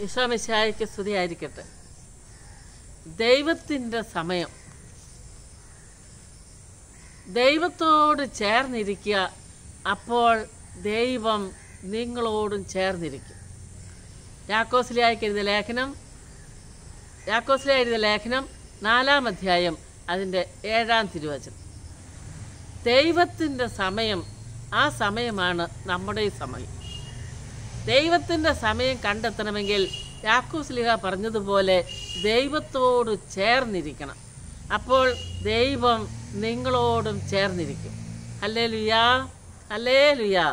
ഈശോമിശായിക്ക് സ്തുതിയായിരിക്കട്ടെ ദൈവത്തിന്റെ സമയം. ദൈവത്തോട് ചേർന്നിരിക്കുക അപ്പോൾ ദൈവം നിങ്ങളോടും ചേർന്നിരിക്കും. യാക്കോസിലായിക്ക് എഴുതിയ ലേഖനം യാക്കോസിലെ ലേഖനം നാലാം അധ്യായം അതിന്റെ ഏഴാം തിരുവചനം. ദൈവത്തിന്റെ സമയം ആ സമയമാണ് നമ്മുടെ സമയം. ദൈവത്തിന്റെ സമയം കണ്ടെത്തണമെങ്കിൽ യാക്കൂസ്ലിഹ പറഞ്ഞതുപോലെ ദൈവത്തോട് ചേർന്നിരിക്കണം. അപ്പോൾ ദൈവം നിങ്ങളോടും ചേർന്നിരിക്കും. അല്ലേ ലുയാ അല്ലേ ലുയാ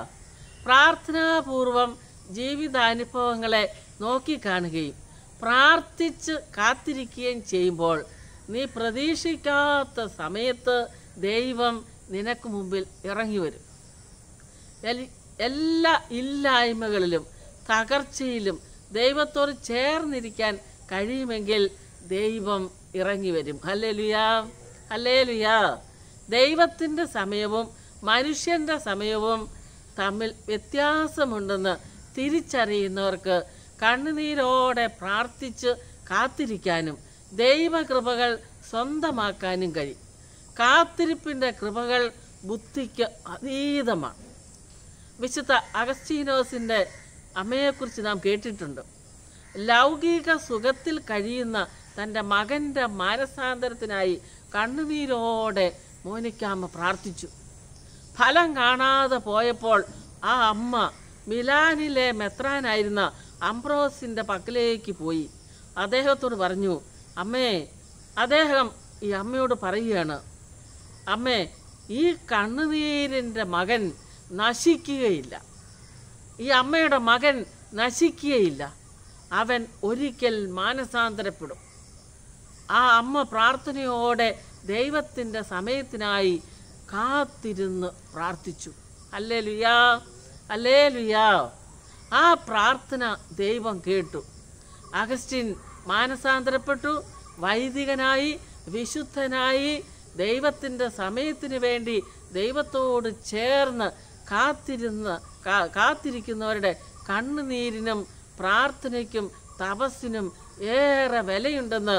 പ്രാർത്ഥനാപൂർവം ജീവിതാനുഭവങ്ങളെ നോക്കിക്കാണുകയും പ്രാർത്ഥിച്ച് കാത്തിരിക്കുകയും ചെയ്യുമ്പോൾ നീ പ്രതീക്ഷിക്കാത്ത സമയത്ത് ദൈവം നിനക്ക് മുമ്പിൽ ഇറങ്ങി വരും. എല്ലാ ഇല്ലായ്മകളിലും തകർച്ചയിലും ദൈവത്തോട് ചേർന്നിരിക്കാൻ കഴിയുമെങ്കിൽ ദൈവം ഇറങ്ങി വരും അല്ലേ ലുയാ അല്ലേ ലുയാ ദൈവത്തിന്റെ സമയവും മനുഷ്യന്റെ സമയവും തമ്മിൽ വ്യത്യാസമുണ്ടെന്ന് തിരിച്ചറിയുന്നവർക്ക് കണ്ണുനീരോടെ പ്രാർത്ഥിച്ച് കാത്തിരിക്കാനും ദൈവകൃപകൾ സ്വന്തമാക്കാനും കഴിയും. കാത്തിരിപ്പിന്റെ കൃപകൾ ബുദ്ധിക്ക് അതീതമാണ്. വിശുദ്ധ അഗസ്റ്റീനോസിന്റെ അമ്മയെക്കുറിച്ച് നാം കേട്ടിട്ടുണ്ട്. ലൗകിക സുഖത്തിൽ കഴിയുന്ന തന്റെ മകന്റെ മാനസാന്തരത്തിനായി കണ്ണുനീരോടെ മോനിക്കാമ്മ പ്രാർത്ഥിച്ചു. ഫലം കാണാതെ പോയപ്പോൾ ആ അമ്മ മിലാനിലെ മെത്രാനായിരുന്ന അംബ്രോസിന്റെ പക്കലേക്ക് പോയി. അദ്ദേഹത്തോട് പറഞ്ഞു അമ്മേ അദ്ദേഹം ഈ അമ്മയോട് പറയുകയാണ് അമ്മേ ഈ കണ്ണുനീരിന്റെ മകൻ നശിക്കുകയില്ല. ഈ അമ്മയുടെ മകൻ നശിക്കുകയില്ല. അവൻ ഒരിക്കൽ മാനസാന്തരപ്പെടും. ആ അമ്മ പ്രാർത്ഥനയോടെ ദൈവത്തിന്റെ സമയത്തിനായി കാത്തിരുന്ന് പ്രാർത്ഥിച്ചു. അല്ലേ ലുയാ അല്ലേ ലുയാ ആ പ്രാർത്ഥന ദൈവം കേട്ടു. അഗസ്റ്റിൻ മാനസാന്തരപ്പെട്ടു. വൈദികനായി വിശുദ്ധനായി ദൈവത്തിന്റെ സമയത്തിന് വേണ്ടി ദൈവത്തോട് ചേർന്ന് കാത്തിരുന്ന് കാത്തിരിക്കുന്നവരുടെ കണ്ണുനീരിനും പ്രാർത്ഥനയ്ക്കും തപസ്സിനും ഏറെ വിലയുണ്ടെന്ന്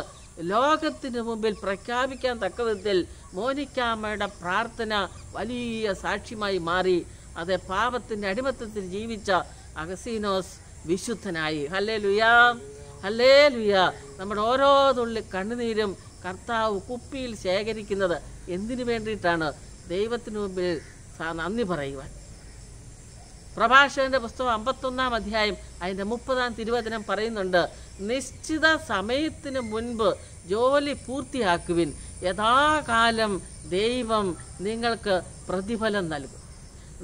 ലോകത്തിന് മുമ്പിൽ പ്രഖ്യാപിക്കാൻ തക്ക വിധത്തിൽ മോനിക്കാമ്മയുടെ പ്രാർത്ഥന വലിയ സാക്ഷ്യമായി മാറി. അത് പാപത്തിന്റെ അടിമത്തത്തിൽ ജീവിച്ച അഗസീനോസ് വിശുദ്ധനായി. ഹല്ലേ ലുയാ ഹല്ലേ ലുയാ നമ്മുടെ ഓരോ തുള്ളി കണ്ണുനീരും കർത്താവ് കുപ്പിയിൽ ശേഖരിക്കുന്നത് എന്തിനു വേണ്ടിയിട്ടാണ്? ദൈവത്തിന് മുമ്പിൽ നന്ദി പറയുവാൻ. പ്രഭാഷകന്റെ പുസ്തകം അമ്പത്തൊന്നാം അധ്യായം അതിന്റെ മുപ്പതാം തിരുവചനം പറയുന്നുണ്ട് നിശ്ചിത സമയത്തിന് മുൻപ് ജോലി പൂർത്തിയാക്കുവിൻ. യഥാകാലം ദൈവം നിങ്ങൾക്ക് പ്രതിഫലം നൽകും.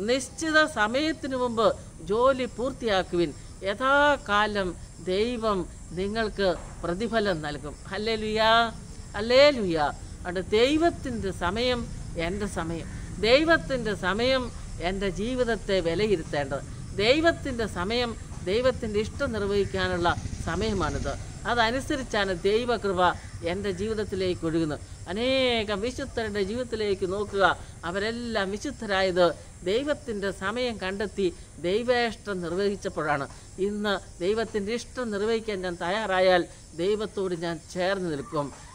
നിശ്ചിത സമയത്തിന് മുമ്പ് ജോലി പൂർത്തിയാക്കുവിൻ. യഥാകാലം ദൈവം നിങ്ങൾക്ക് പ്രതിഫലം നൽകും. അല്ലേ ലുയാ അല്ലേ ലുയാ അവിടെ ദൈവത്തിന്റെ സമയം എന്റെ സമയം. ദൈവത്തിന്റെ സമയം എന്റെ ജീവിതത്തെ വിലയിരുത്തേണ്ടത്. ദൈവത്തിന്റെ സമയം ദൈവത്തിന്റെ ഇഷ്ടം നിർവഹിക്കാനുള്ള സമയമാണിത്. അതനുസരിച്ചാണ് ദൈവകൃപ എന്റെ ജീവിതത്തിലേക്ക് ഒഴുകുന്നത്. അനേകം വിശുദ്ധരുടെ ജീവിതത്തിലേക്ക് നോക്കുക. അവരെല്ലാം വിശുദ്ധരായത് ദൈവത്തിന്റെ സമയം കണ്ടെത്തി ദൈവേഷ്ടം നിർവഹിച്ചപ്പോഴാണ്. ഇന്ന് ദൈവത്തിന്റെ ഇഷ്ടം നിർവഹിക്കാൻ ഞാൻ തയ്യാറായാൽ ദൈവത്തോട് ഞാൻ ചേർന്ന് നിൽക്കും.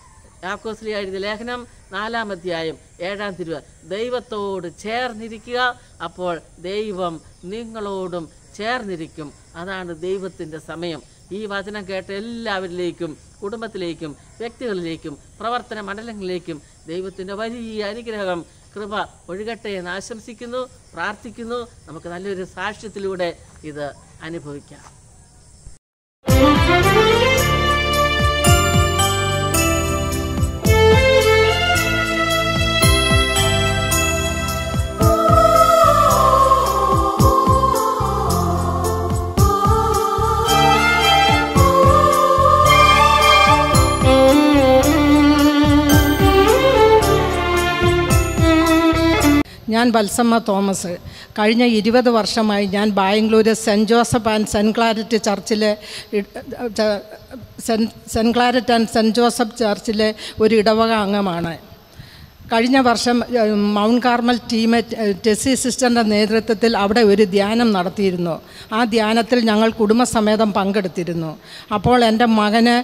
യാക്കോസ്ലി എഴുതിയ ലേഖനം നാലാം അധ്യായം ഏഴാം തിരുവ. ദൈവത്തോട് ചേർന്നിരിക്കുക അപ്പോൾ ദൈവം നിങ്ങളോടും ചേർന്നിരിക്കും. അതാണ് ദൈവത്തിന്റെ സമയം. ഈ വചനം കേട്ട എല്ലാവരിലേക്കും കുടുംബത്തിലേക്കും വ്യക്തികളിലേക്കും പ്രവർത്തന മണ്ഡലങ്ങളിലേക്കും ദൈവത്തിന്റെ വലിയ അനുഗ്രഹം കൃപ ഒഴുകട്ടെ എന്ന് ആശംസിക്കുന്നു പ്രാർത്ഥിക്കുന്നു. നമുക്ക് നല്ലൊരു സാക്ഷ്യത്തിലൂടെ ഇത് അനുഭവിക്കാം. ഞാൻ വത്സമ്മ തോമസ്. കഴിഞ്ഞ ഇരുപത് വർഷമായി ഞാൻ Bangalore saint Joseph and saint Claret ചർച്ചിലെ saint saint Claret and saint Joseph ചർച്ചിലെ ഒരു ഇടവക അംഗമാണ്. കഴിഞ്ഞ വർഷം Mount Carmel team Tessy Tessy സിസ്റ്ററിന്റെ നേതൃത്വത്തിൽ അവിടെ ഒരു ധ്യാനം നടത്തിയിരുന്നു. ആ ധ്യാനത്തിൽ ഞങ്ങൾ കുടുംബസമേതം പങ്കെടുത്തിരുന്നു. അപ്പോൾ എന്റെ മകന്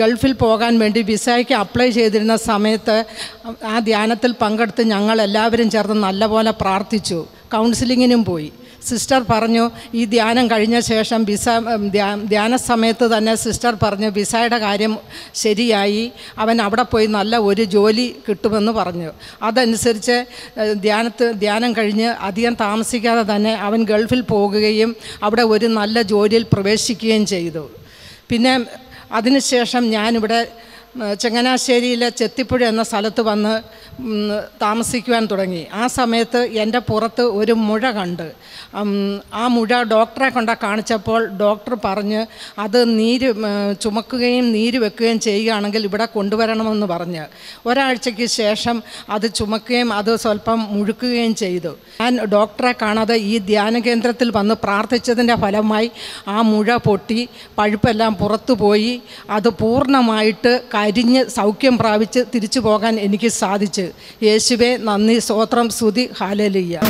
ഗൾഫിൽ പോകാൻ വേണ്ടി വിസയ്ക്ക് അപ്ലൈ ചെയ്തിരുന്ന സമയത്ത് ആ ധ്യാനത്തിൽ പങ്കെടുത്ത് ഞങ്ങൾ എല്ലാവരും ചേർന്ന് നല്ലപോലെ പ്രാർത്ഥിച്ചു. കൗൺസിലിങ്ങിനും പോയി. സിസ്റ്റർ പറഞ്ഞു ഈ ധ്യാനം കഴിഞ്ഞ ശേഷം ബിസ ധ്യാന സമയത്ത് തന്നെ സിസ്റ്റർ പറഞ്ഞു ബിസയുടെ കാര്യം ശരിയായി. അവൻ അവിടെ പോയി നല്ല ഒരു ജോലി കിട്ടുമെന്ന് പറഞ്ഞു. അതനുസരിച്ച് ധ്യാനത്ത് ധ്യാനം കഴിഞ്ഞ് അധികം താമസിക്കാതെ തന്നെ അവൻ ഗൾഫിൽ പോകുകയും അവിടെ ഒരു നല്ല ജോലിയിൽ പ്രവേശിക്കുകയും ചെയ്തു. പിന്നെ അതിനുശേഷം ഞാനിവിടെ ചങ്ങനാശ്ശേരിയിലെ ചെത്തിപ്പുഴ എന്ന സ്ഥലത്ത് വന്ന് താമസിക്കുവാൻ തുടങ്ങി. ആ സമയത്ത് എന്റെ പുറത്ത് ഒരു മുഴ കണ്ട്. ആ മുഴ ഡോക്ടറെ കൊണ്ട കാണിച്ചപ്പോൾ ഡോക്ടർ പറഞ്ഞ് അത് നീര് ചുമക്കുകയും നീര് വെക്കുകയും ചെയ്യുകയാണെങ്കിൽ ഇവിടെ കൊണ്ടുവരണമെന്ന് പറഞ്ഞ്. ഒരാഴ്ചയ്ക്ക് ശേഷം അത് ചുമക്കുകയും അത് സ്വല്പം മുഴുക്കുകയും ചെയ്തു. ഞാൻ ഡോക്ടറെ കാണാതെ ഈ ധ്യാന കേന്ദ്രത്തിൽ വന്ന് പ്രാർത്ഥിച്ചതിന്റെ ഫലമായി ആ മുഴ പൊട്ടി പഴുപ്പെല്ലാം പുറത്തു പോയി അത് പൂർണമായിട്ട് കരിഞ്ഞ് സൗഖ്യം പ്രാപിച്ച് തിരിച്ചു പോകാൻ എനിക്ക് സാധിച്ചു യേശുവെ നന്ദി സ്തോത്രം സ്തുതി ഹാലലിയ.